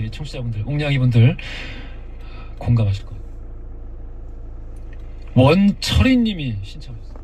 우리 청취자분들, 옥냥이분들 공감하실 거예요. 원철이님이 신청하셨어요.